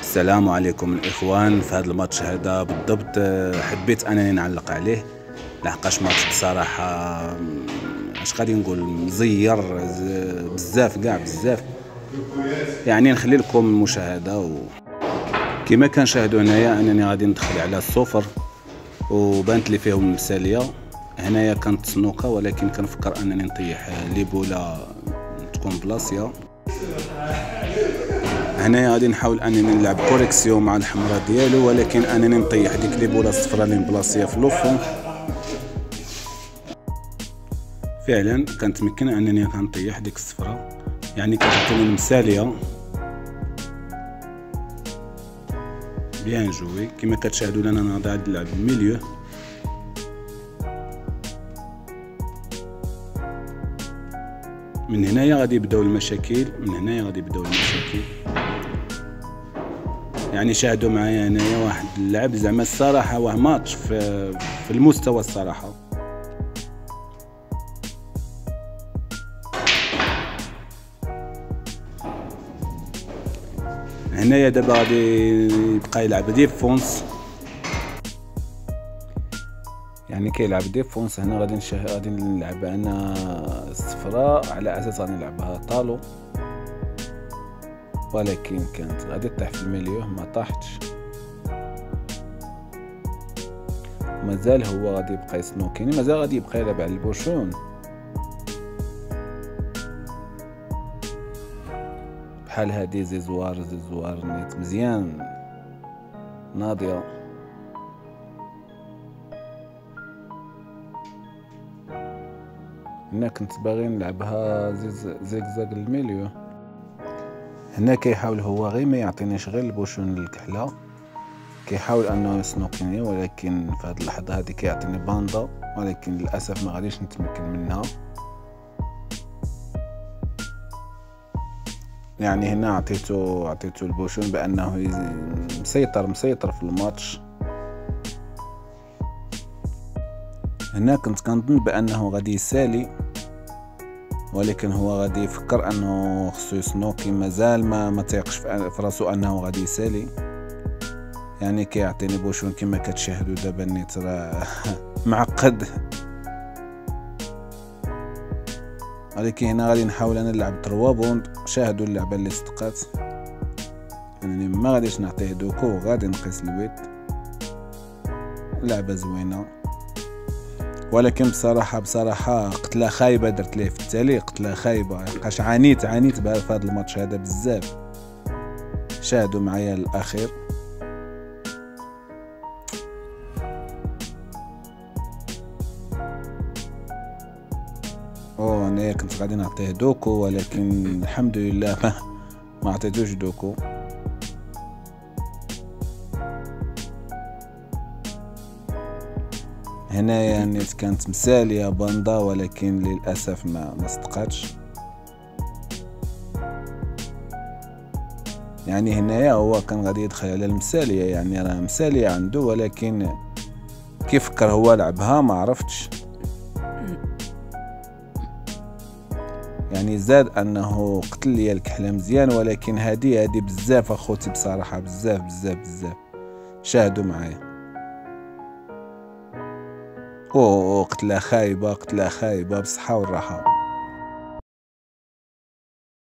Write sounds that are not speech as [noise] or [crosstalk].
السلام عليكم الإخوان في هذا الماتش هذا بالضبط. حبيت أنني نعلق عليه. لحقاش ماتش بصراحة اش غادي نقول؟ مزير بزاف كاع بزاف. يعني نخلي لكم المشاهدة و كما كنشاهدوا هنايا أنني غادي ندخل على الصفر وبانت لي فيهم المثالية. هنايا كانت سنوكه ولكن كنفكر أنني نطيح ليبولا تكون بلاصيه هنايا غادي نحاول أنني نلعب correction مع الحمراء ديالو ولكن أنني نطيح ديك la boule الصفراء اللي مبلاصيه في le fond فعلا كنتمكن أنني كنطيح ديك الصفراء يعني كتعطيني المثالية. bien joué كما كتشاهدوا أنا غادي نلعب ال milieu من هنايا غادي يبداو المشاكل. من هنايا غادي يبداو المشاكل. يعني شاهدوا معايا هنايا واحد اللعب زعما الصراحة واه ماتش في, في المستوى الصراحة. هنايا دابا غادي يبقى يلعب ديفونس. يعني كيلعب défense هنا غادي نشاه غادي نلعب أنا الصفراء على أساس غادي نلعبها طالو. ولكن كانت غادي تطيح في ال milieu ما طاحتش. مازال هو غادي يبقى يسنوكيني مازال غادي يبقى يلعب على ال bouchon. بحال هادي زي زوار زي زوار نيت مزيان. ناضية. هنا كنت باغي نلعبها zigzag ال milieu. هنا كيحاول هو غير ما يعطينيش غير ال bouchon الكحله كيحاول أنه يسنوكيني ولكن في هذه اللحظة هذه كيعطيني باندا ولكن للأسف ما غاديش نتمكن منها. يعني هنا عطيته عطيته ال bouchon بأنه مسيطر مسيطر في الماتش. هنا كنت كنظن بأنه غادي يسالي. ولكن هو غادي يفكر أنه خصو يسنوكي مازال ما ما تيقش في راسو أنه غادي يسالي. يعني كيعطيني bouchon كما كتشاهدوا دابا نيت راه [laughs] معقد. ولكن هنا غادي نحاول أنا نلعب trois bandes. شاهدوا اللعبة اللي صدقات. يعني ما غاديش نعطيه deux coups غادي نقيس ال huit. لعبة زوينة. ولكن بصراحه بصراحة قتلة خايبة درت ليه في التالي قتلة خايبة. لقاش عانيت عانيت في هذا الماتش هذا بزاف. شاهدوا معايا الأخير. أوه أنا كنت غادي نعطيه دوكو ولكن الحمد لله ما [laughs] ما عطيتوش دوكو. هنايا يعني كانت مسالية باندا ولكن للأسف ما ما صدقاتش. يعني هنايا هو كان غادي يدخل على المسالية يعني راه مسالية عنده ولكن كيف فكر هو لعبها ما عرفتش. يعني زاد أنه قتل لي الكحلة مزيان ولكن هادي هادي بزاف أخوتي بصراحة بزاف بزاف بزاف. شاهدوا معايا. أوه قتله خايبه قتله خايبه بصحة والراحة.